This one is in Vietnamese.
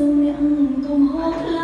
sương miệng cùng hoa thơm